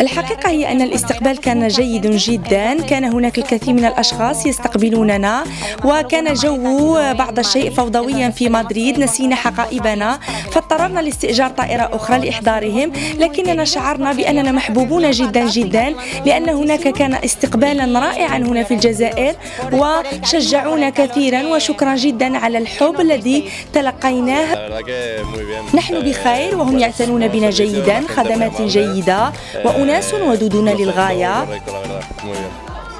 الحقيقة هي أن الاستقبال كان جيد جدا. كان هناك الكثير من الأشخاص يستقبلوننا وكان الجو بعض الشيء فوضويا في مدريد. نسينا حقائبنا فاضطررنا لاستئجار طائرة أخرى لإحضارهم. لكننا شعرنا بأننا محبوبون جدا جدا لأن هناك كان استقبالا رائعا هنا في الجزائر. وشجعونا كثيرا وشكرا جدا على الحب الذي تلقيناه. نحن بخير وهم يعتنون بنا جيدا خدمات جيدة. وأناس ودودون للغاية.